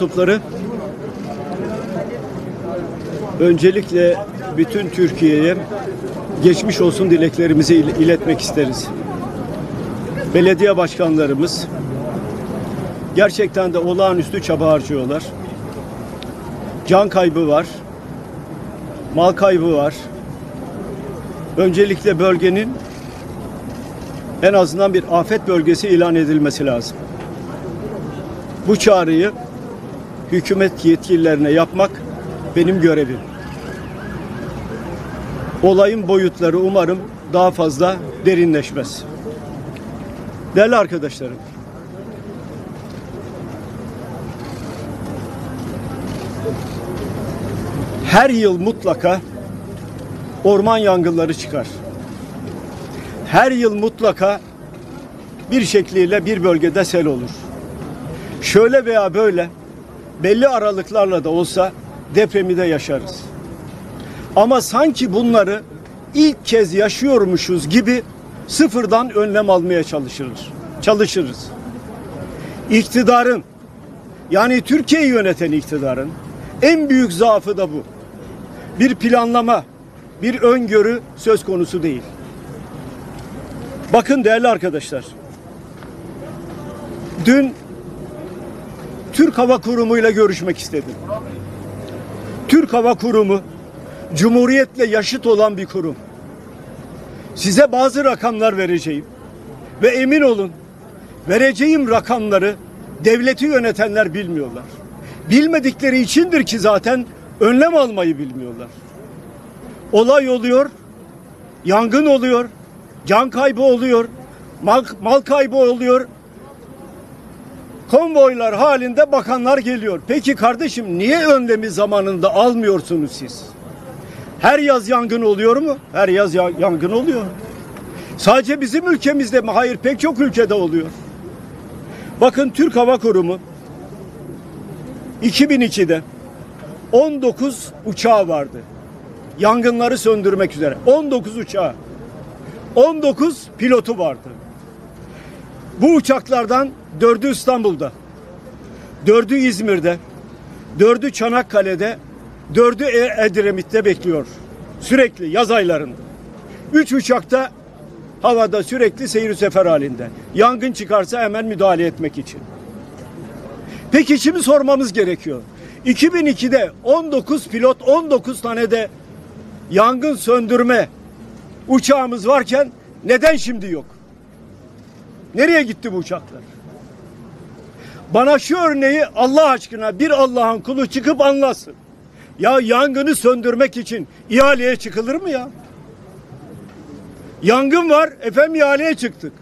mensupları öncelikle bütün Türkiye'ye geçmiş olsun dileklerimizi il- iletmek isteriz. Belediye başkanlarımız gerçekten de olağanüstü çaba harcıyorlar. Can kaybı var, mal kaybı var. Öncelikle bölgenin en azından bir afet bölgesi ilan edilmesi lazım. Bu çağrıyı hükümet yetkililerine yapmak benim görevim. Olayın boyutları umarım daha fazla derinleşmez. Değerli arkadaşlarım, her yıl mutlaka orman yangınları çıkar. Her yıl mutlaka bir şekliyle bir bölgede sel olur. Şöyle veya böyle belli aralıklarla da olsa depremi de yaşarız. Ama sanki bunları ilk kez yaşıyormuşuz gibi sıfırdan önlem almaya çalışırız. Çalışırız. İktidarın yani Türkiye'yi yöneten iktidarın en büyük zaafı da bu. Bir planlama, bir öngörü söz konusu değil. Bakın değerli arkadaşlar. Dün Türk Hava Kurumu ile görüşmek istedim. Türk Hava Kurumu Cumhuriyetle yaşıt olan bir kurum. Size bazı rakamlar vereceğim ve emin olun vereceğim rakamları devleti yönetenler bilmiyorlar. Bilmedikleri içindir ki zaten önlem almayı bilmiyorlar. Olay oluyor, yangın oluyor, can kaybı oluyor, mal, mal kaybı oluyor, konvoylar halinde bakanlar geliyor. Peki kardeşim niye önlemi zamanında almıyorsunuz siz? Her yaz yangın oluyor mu? Her yaz ya- yangın oluyor. Sadece bizim ülkemizde mi? Hayır pek çok ülkede oluyor. Bakın Türk Hava Kurumu 2002'de 19 uçağı vardı. Yangınları söndürmek üzere. 19 uçağı. 19 pilotu vardı. Bu uçaklardan dördü İstanbul'da, dördü İzmir'de, dördü Çanakkale'de, dördü E- Edremit'te bekliyor. Sürekli yaz aylarında. Üç uçakta havada sürekli seyir sefer halinde. Yangın çıkarsa hemen müdahale etmek için. Peki şimdi sormamız gerekiyor. 2002'de 19 pilot 19 tane de yangın söndürme uçağımız varken neden şimdi yok? Nereye gitti bu uçaklar? Bana şu örneği Allah aşkına bir Allah'ın kulu çıkıp anlasın. Ya yangını söndürmek için ihaleye çıkılır mı ya? Yangın var, efendim ihaleye çıktık.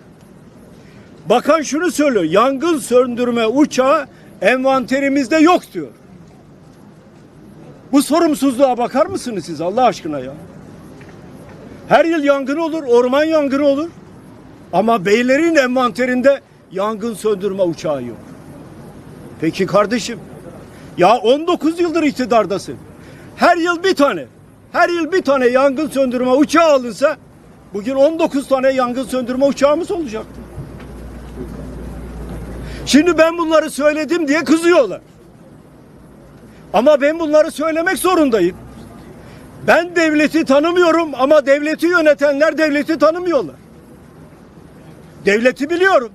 Bakan şunu söylüyor, yangın söndürme uçağı envanterimizde yok diyor. Bu sorumsuzluğa bakar mısınız siz Allah aşkına ya? Her yıl yangın olur, orman yangını olur. Ama beylerin envanterinde yangın söndürme uçağı yok. Peki kardeşim, ya 19 yıldır iktidardasın. Her yıl bir tane, her yıl bir tane yangın söndürme uçağı alınsa bugün 19 tane yangın söndürme uçağımız olacaktı. Şimdi ben bunları söyledim diye kızıyorlar. Ama ben bunları söylemek zorundayım. Ben devleti tanımıyorum ama devleti yönetenler devleti tanımıyorlar. Devleti biliyorum.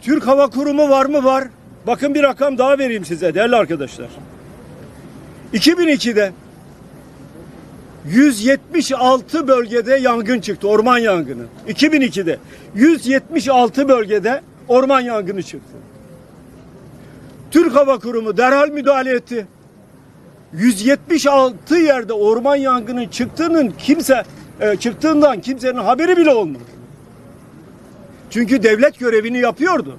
Türk Hava Kurumu var mı? Var. Bakın bir rakam daha vereyim size değerli arkadaşlar. 2002'de 176 bölgede yangın çıktı. Orman yangını. 2002'de 176 bölgede orman yangını çıktı. Türk Hava Kurumu derhal müdahale etti. 176 yerde orman yangının çıktığının kimse e, çıktığından kimsenin haberi bile olmadı. Çünkü devlet görevini yapıyordu.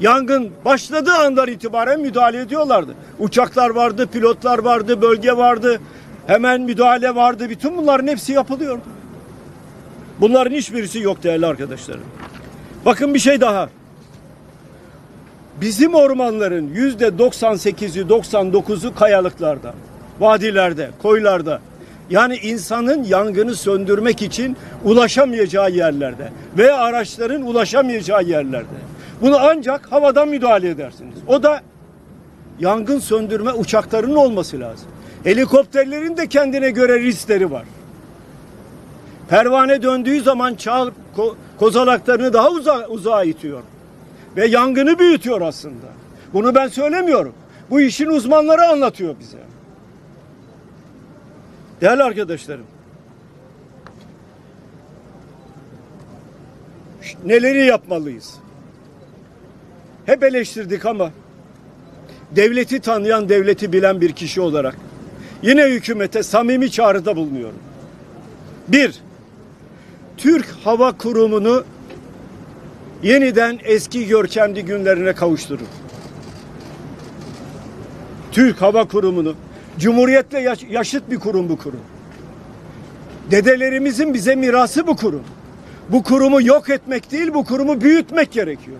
Yangın başladığı andan itibaren müdahale ediyorlardı. Uçaklar vardı, pilotlar vardı, bölge vardı. Hemen müdahale vardı. Bütün bunların hepsi yapılıyordu. Bunların hiçbirisi yok değerli arkadaşlarım. Bakın bir şey daha. Bizim ormanların yüzde 98'i 99'u kayalıklarda, vadilerde, koylarda. Yani insanın yangını söndürmek için ulaşamayacağı yerlerde veya araçların ulaşamayacağı yerlerde. Bunu ancak havadan müdahale edersiniz. O da yangın söndürme uçaklarının olması lazım. Helikopterlerin de kendine göre riskleri var. Pervane döndüğü zaman çağ ko- kozalaklarını daha uza, uzağa itiyor. Ve yangını büyütüyor aslında. Bunu ben söylemiyorum. Bu işin uzmanları anlatıyor bize. Değerli arkadaşlarım. Neleri yapmalıyız? Hep eleştirdik ama devleti tanıyan, devleti bilen bir kişi olarak yine hükümete samimi çağrıda bulunuyorum. Bir, Türk Hava Kurumu'nu yeniden eski görkemli günlerine kavuşturun. Türk Hava Kurumu'nu Cumhuriyetle yaş- yaşıt bir kurum bu kurum. Dedelerimizin bize mirası bu kurum. Bu kurumu yok etmek değil, bu kurumu büyütmek gerekiyor.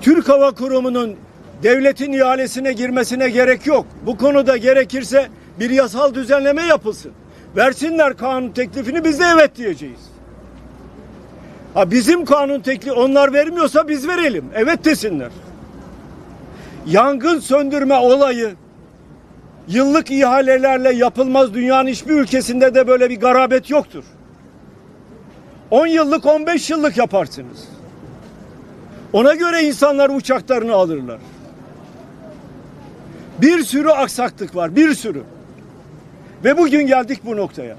Türk Hava Kurumu'nun devletin ihalesine girmesine gerek yok. Bu konuda gerekirse bir yasal düzenleme yapılsın. Versinler kanun teklifini biz de evet diyeceğiz. Ha bizim kanun teklifi onlar vermiyorsa biz verelim. Evet desinler. Yangın söndürme olayı yıllık ihalelerle yapılmaz. Dünyanın hiçbir ülkesinde de böyle bir garabet yoktur. 10 yıllık 15 yıllık yaparsınız. Ona göre insanlar uçaklarını alırlar. Bir sürü aksaklık var, bir sürü. Ve bugün geldik bu noktaya.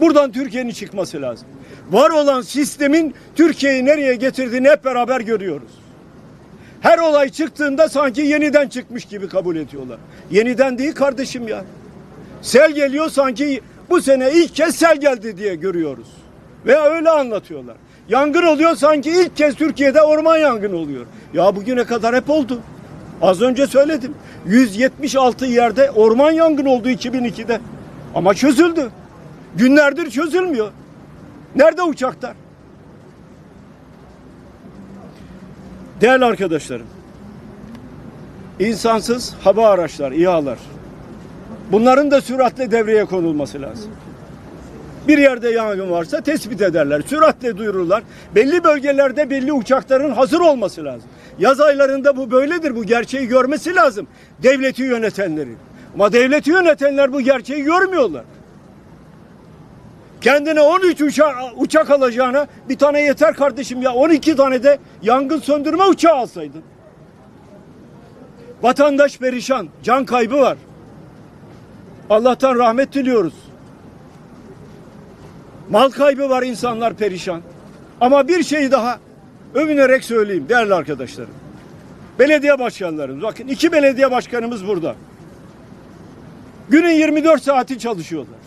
Buradan Türkiye'nin çıkması lazım. Var olan sistemin Türkiye'yi nereye getirdiğini hep beraber görüyoruz. Her olay çıktığında sanki yeniden çıkmış gibi kabul ediyorlar. Yeniden değil kardeşim ya. Sel geliyor sanki bu sene ilk kez sel geldi diye görüyoruz. Ve öyle anlatıyorlar. Yangın oluyor sanki ilk kez Türkiye'de orman yangını oluyor. Ya bugüne kadar hep oldu. Az önce söyledim. 176 yerde orman yangını oldu 2002'de. Ama çözüldü. Günlerdir çözülmüyor. Nerede uçaklar? Değerli arkadaşlarım, insansız hava araçlar, İHA'lar. Bunların da süratle devreye konulması lazım. Bir yerde yangın varsa tespit ederler. Süratle duyururlar. Belli bölgelerde belli uçakların hazır olması lazım. Yaz aylarında bu böyledir. Bu gerçeği görmesi lazım. Devleti yönetenlerin. Ama devleti yönetenler bu gerçeği görmüyorlar. Kendine 13 uçak, uçak alacağına bir tane yeter kardeşim ya 12 tane de yangın söndürme uçağı alsaydın. Vatandaş perişan, can kaybı var. Allah'tan rahmet diliyoruz. Mal kaybı var insanlar perişan. Ama bir şey daha övünerek söyleyeyim değerli arkadaşlarım. Belediye başkanlarımız bakın iki belediye başkanımız burada. Günün 24 saati çalışıyorlar.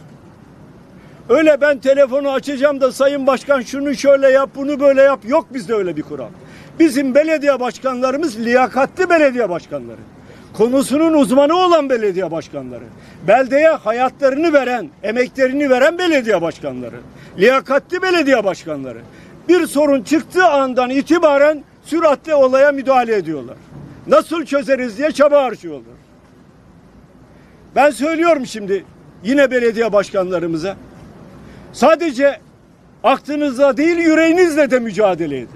Öyle ben telefonu açacağım da sayın başkan şunu şöyle yap bunu böyle yap. Yok bizde öyle bir kural. Bizim belediye başkanlarımız liyakatli belediye başkanları. Konusunun uzmanı olan belediye başkanları. Beldeye hayatlarını veren, emeklerini veren belediye başkanları. Liyakatli belediye başkanları. Bir sorun çıktığı andan itibaren süratle olaya müdahale ediyorlar. Nasıl çözeriz diye çaba harcıyorlar. Ben söylüyorum şimdi yine belediye başkanlarımıza. Sadece aklınızla değil yüreğinizle de mücadele edin.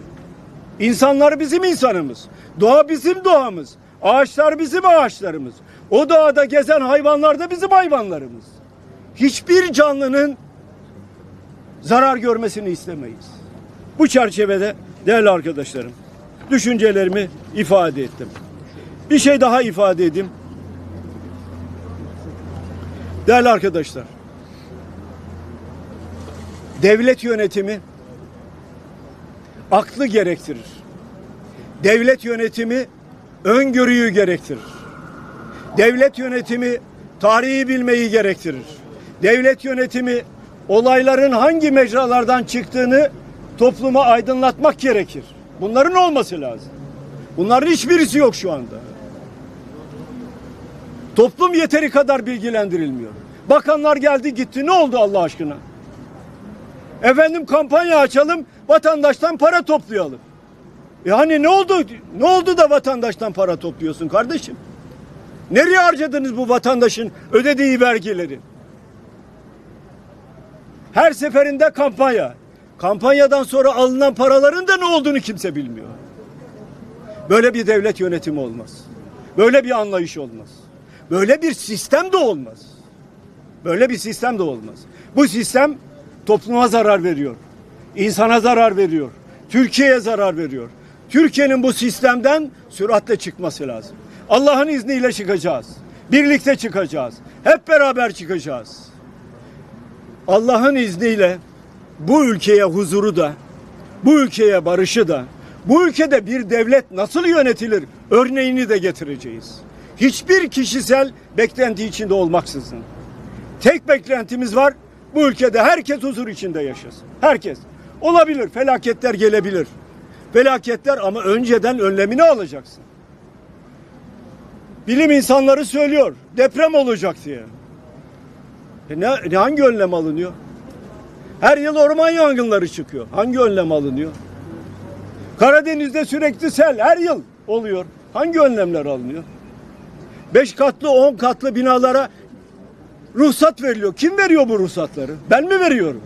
İnsanlar bizim insanımız. Doğa bizim doğamız. Ağaçlar bizim ağaçlarımız. O doğada gezen hayvanlar da bizim hayvanlarımız. Hiçbir canlının zarar görmesini istemeyiz. Bu çerçevede değerli arkadaşlarım düşüncelerimi ifade ettim. Bir şey daha ifade edeyim. Değerli arkadaşlar, devlet yönetimi aklı gerektirir. Devlet yönetimi öngörüyü gerektirir. Devlet yönetimi tarihi bilmeyi gerektirir. Devlet yönetimi olayların hangi mecralardan çıktığını topluma aydınlatmak gerekir. Bunların olması lazım. Bunların hiçbirisi yok şu anda. Toplum yeteri kadar bilgilendirilmiyor. Bakanlar geldi gitti. Ne oldu Allah aşkına? Efendim kampanya açalım, vatandaştan para toplayalım. Yani ne oldu? Ne oldu da vatandaştan para topluyorsun kardeşim? Nereye harcadınız bu vatandaşın ödediği vergileri? Her seferinde kampanya. Kampanyadan sonra alınan paraların da ne olduğunu kimse bilmiyor. Böyle bir devlet yönetimi olmaz. Böyle bir anlayış olmaz. Böyle bir sistem de olmaz. Böyle bir sistem de olmaz. Bu sistem topluma zarar veriyor. İnsana zarar veriyor. Türkiye'ye zarar veriyor. Türkiye'nin bu sistemden süratle çıkması lazım. Allah'ın izniyle çıkacağız. Birlikte çıkacağız. Hep beraber çıkacağız. Allah'ın izniyle bu ülkeye huzuru da, bu ülkeye barışı da, bu ülkede bir devlet nasıl yönetilir örneğini de getireceğiz. Hiçbir kişisel beklenti içinde olmaksızın. Tek beklentimiz var. Bu ülkede herkes huzur içinde yaşasın. Herkes. Olabilir. Felaketler gelebilir. Felaketler ama önceden önlemini alacaksın. Bilim insanları söylüyor. Deprem olacak diye. E ne, ne- hangi önlem alınıyor? Her yıl orman yangınları çıkıyor. Hangi önlem alınıyor? Karadeniz'de sürekli sel her yıl oluyor. Hangi önlemler alınıyor? Beş katlı, on katlı binalara ruhsat veriliyor. Kim veriyor bu ruhsatları? Ben mi veriyorum?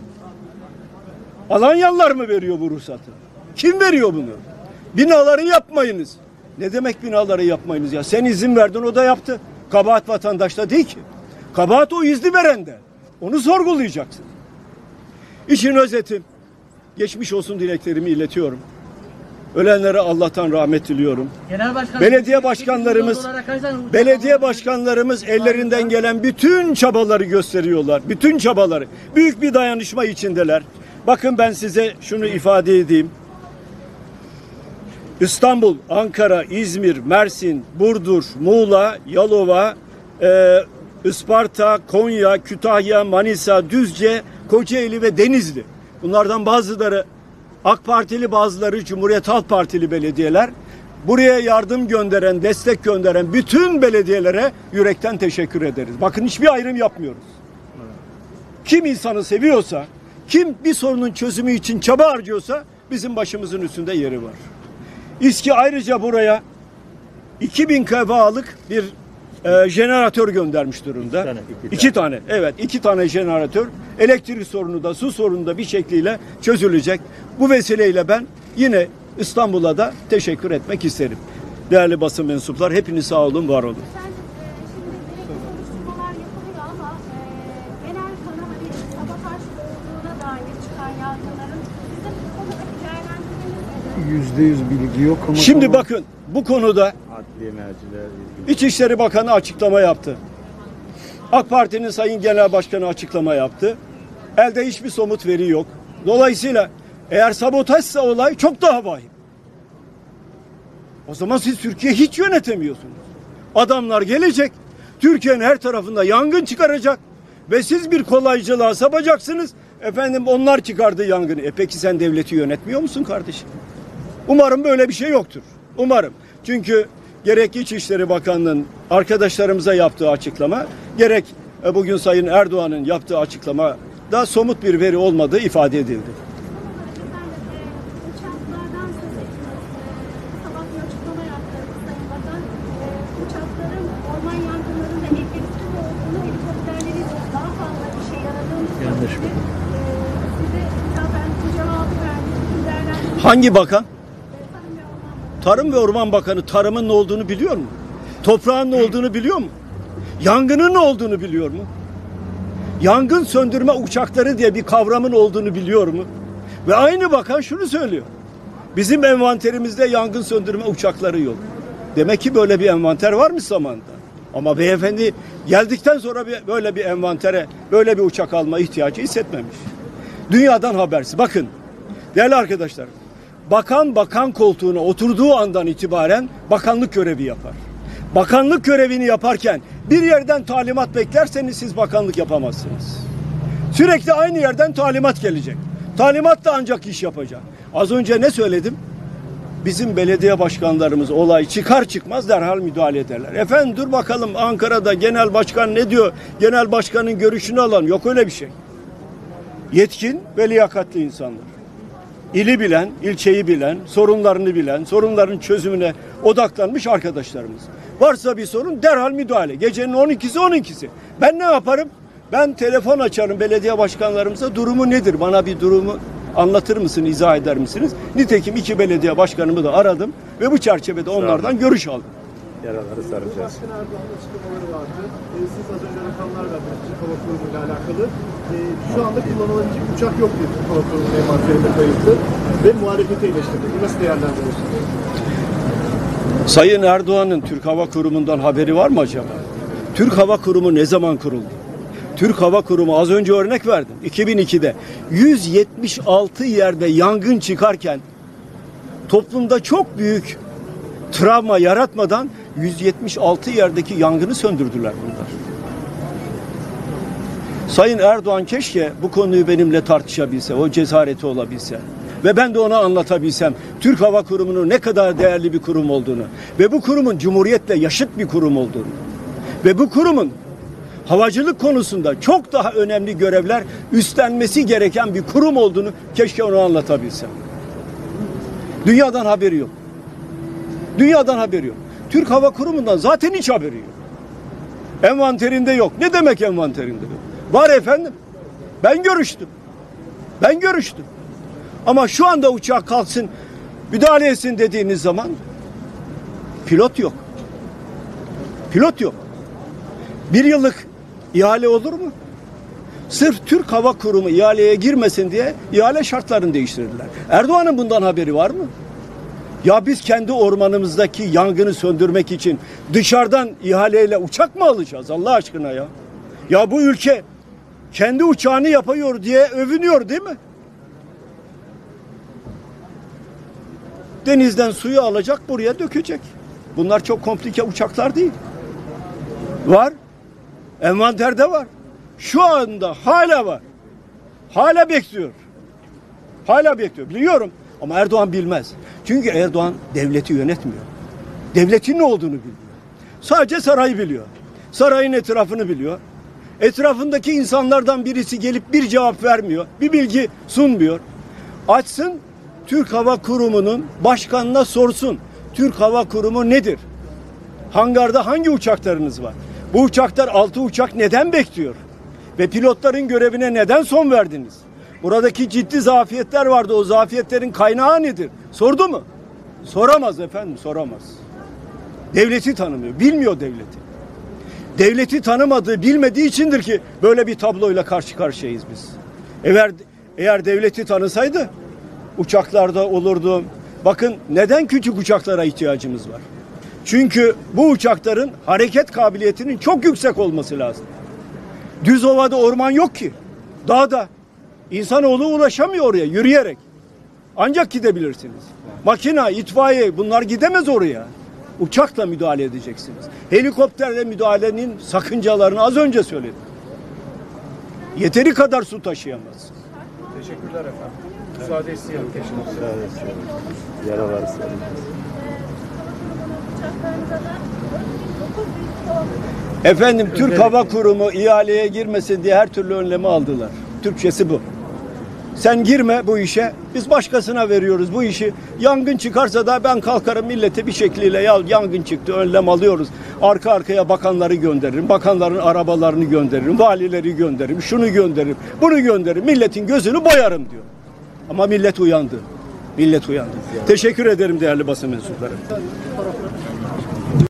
Alanyalılar mı veriyor bu ruhsatı? Kim veriyor bunu? Binaları yapmayınız. Ne demek binaları yapmayınız ya? Sen izin verdin o da yaptı. Kabahat vatandaşta değil ki. Kabahat o izni verende. Onu sorgulayacaksın. İşin özeti. Geçmiş olsun dileklerimi iletiyorum. Ölenlere Allah'tan rahmet diliyorum. Genel başkan, Belediye başkanlarımız, belediye başkanlarımız ellerinden gelen bütün çabaları gösteriyorlar. Bütün çabaları. Büyük bir dayanışma içindeler. Bakın ben size şunu ifade edeyim. İstanbul, Ankara, İzmir, Mersin, Burdur, Muğla, Yalova, e, Isparta, Konya, Kütahya, Manisa, Düzce, Kocaeli ve Denizli. Bunlardan bazıları AK Partili bazıları Cumhuriyet Halk Partili belediyeler. Buraya yardım gönderen, destek gönderen bütün belediyelere yürekten teşekkür ederiz. Bakın hiçbir ayrım yapmıyoruz. Kim insanı seviyorsa, kim bir sorunun çözümü için çaba harcıyorsa bizim başımızın üstünde yeri var. İSKİ ayrıca buraya 2000 kVA'lık bir e, jeneratör göndermiş durumda. tane, iki iki tane. Evet, iki tane jeneratör. Elektrik sorunu da, su sorunu da bir şekliyle çözülecek. Bu vesileyle ben yine İstanbul'a da teşekkür etmek isterim. Değerli basın mensuplar, hepiniz sağ olun, var olun. E, şimdi gerekli soruşturmalar yapılıyor ama e? Yüzde yüz bilgi yok ama Şimdi bakın bu konuda adliye merciler. İçişleri Bakanı açıklama yaptı. AK Parti'nin Sayın Genel Başkanı açıklama yaptı. Elde hiçbir somut veri yok. Dolayısıyla eğer sabotajsa olay çok daha vahim. O zaman siz Türkiye hiç yönetemiyorsunuz. Adamlar gelecek, Türkiye'nin her tarafında yangın çıkaracak ve siz bir kolaycılığa sapacaksınız. Efendim onlar çıkardı yangını. E peki sen devleti yönetmiyor musun kardeşim? Umarım böyle bir şey yoktur. Umarım. Çünkü gerek İçişleri Bakanlığı'nın arkadaşlarımıza yaptığı açıklama, gerek e, bugün Sayın Erdoğan'ın yaptığı açıklama da somut bir veri olmadığı ifade edildi. Sayın Bakan size hitaben bu cevabı verdi. Sizin değerlendirmeniz Hangi bakan? Tarım ve Orman Bakanı. Tarımın ne olduğunu biliyor mu? Toprağın ne olduğunu biliyor mu? Yangının ne olduğunu biliyor mu? Yangın söndürme uçakları diye bir kavramın olduğunu biliyor mu? Ve aynı bakan şunu söylüyor. Bizim envanterimizde yangın söndürme uçakları yok. Demek ki böyle bir envanter varmış zamanında. Ama beyefendi geldikten sonra böyle bir envantere, böyle bir uçak alma ihtiyacı hissetmemiş. Dünyadan habersiz. Bakın değerli arkadaşlar. Bakan bakan koltuğuna oturduğu andan itibaren bakanlık görevi yapar. Bakanlık görevini yaparken bir yerden talimat beklerseniz siz bakanlık yapamazsınız. Sürekli aynı yerden talimat gelecek. Talimat da ancak iş yapacak. Az önce ne söyledim? Bizim belediye başkanlarımız olay çıkar çıkmaz derhal müdahale ederler. Efendim dur bakalım Ankara'da genel başkan ne diyor? Genel başkanın görüşünü alalım. Yok öyle bir şey. Yetkin ve liyakatli insanlar. İli bilen, ilçeyi bilen, sorunlarını bilen, sorunların çözümüne odaklanmış arkadaşlarımız. Varsa bir sorun derhal müdahale. Gecenin 12'si 12'si. Ben ne yaparım? Ben telefon açarım belediye başkanlarımıza durumu nedir? Bana bir durumu anlatır mısın, izah eder misiniz? Nitekim iki belediye başkanımı da aradım. Ve bu çerçevede onlardan görüş aldım. Yaraları saracağız. Cumhurbaşkanı Erdoğan'ın açıklamaları vardı. Ee, siz az önce rakamlar verdiniz Türk Hava Kurumu ile alakalı. Ee, şu anda kullanılabilecek uçak yok diye Türk Hava Kurumu envanterinde kayıtlı. Ve muhalefeti eleştirdi. Bu nasıl değerlendiriyorsunuz? Sayın Erdoğan'ın Türk Hava Kurumu'ndan haberi var mı acaba? Türk Hava Kurumu ne zaman kuruldu? Türk Hava Kurumu az önce örnek verdim. 2002'de 176 yerde yangın çıkarken toplumda çok büyük travma yaratmadan 176 yerdeki yangını söndürdüler bunlar. Sayın Erdoğan keşke bu konuyu benimle tartışabilse, o cesareti olabilse. Ve ben de ona anlatabilsem Türk Hava Kurumu'nun ne kadar değerli bir kurum olduğunu ve bu kurumun Cumhuriyet'le yaşıt bir kurum olduğunu ve bu kurumun havacılık konusunda çok daha önemli görevler üstlenmesi gereken bir kurum olduğunu keşke ona anlatabilsem. Dünyadan haberi yok. Dünyadan haberi yok. Türk Hava Kurumu'ndan zaten hiç haberi yok. Envanterinde yok. Ne demek envanterinde yok? Var efendim. Ben görüştüm. Ben görüştüm. Ama şu anda uçak kalksın, müdahale etsin dediğiniz zaman pilot yok. Pilot yok. Bir yıllık ihale olur mu? Sırf Türk Hava Kurumu ihaleye girmesin diye ihale şartlarını değiştirdiler. Erdoğan'ın bundan haberi var mı? Ya biz kendi ormanımızdaki yangını söndürmek için dışarıdan ihaleyle uçak mı alacağız Allah aşkına ya? Ya bu ülke kendi uçağını yapıyor diye övünüyor değil mi? Denizden suyu alacak buraya dökecek. Bunlar çok komplike uçaklar değil. Var. Envanterde var. Şu anda hala var. Hala bekliyor. Hala bekliyor. Biliyorum. Ama Erdoğan bilmez. Çünkü Erdoğan devleti yönetmiyor. Devletin ne olduğunu bilmiyor. Sadece sarayı biliyor. Sarayın etrafını biliyor. Etrafındaki insanlardan birisi gelip bir cevap vermiyor. Bir bilgi sunmuyor. Açsın Türk Hava Kurumu'nun başkanına sorsun. Türk Hava Kurumu nedir? Hangarda hangi uçaklarınız var? Bu uçaklar altı uçak neden bekliyor? Ve pilotların görevine neden son verdiniz? Buradaki ciddi zafiyetler vardı. O zafiyetlerin kaynağı nedir? Sordu mu? Soramaz efendim, soramaz. Devleti tanımıyor, bilmiyor devleti. Devleti tanımadığı, bilmediği içindir ki böyle bir tabloyla karşı karşıyayız biz. Eğer eğer devleti tanısaydı uçaklarda olurdu. Bakın neden küçük uçaklara ihtiyacımız var? Çünkü bu uçakların hareket kabiliyetinin çok yüksek olması lazım. Düz ovada orman yok ki. Dağda. İnsanoğlu ulaşamıyor oraya yürüyerek. Ancak gidebilirsiniz. Makina, itfaiye bunlar gidemez oraya. Uçakla müdahale edeceksiniz. Helikopterle müdahalenin sakıncalarını az önce söyledim. Yeteri kadar su taşıyamaz. Teşekkürler efendim. Müsaade isteyelim. Uçaklarınıza da 900 ton Efendim Türk Hava Kurumu ihaleye girmesin diye her türlü önlemi aldılar. Türkçesi bu. Sen girme bu işe. Biz başkasına veriyoruz bu işi. Yangın çıkarsa da ben kalkarım millete bir şekliyle ya yangın çıktı önlem alıyoruz. Arka arkaya bakanları gönderirim. Bakanların arabalarını gönderirim. Valileri gönderirim. Şunu gönderirim. Bunu gönderirim. Milletin gözünü boyarım diyor. Ama millet uyandı. Millet uyandı. Teşekkür ederim değerli basın mensupları.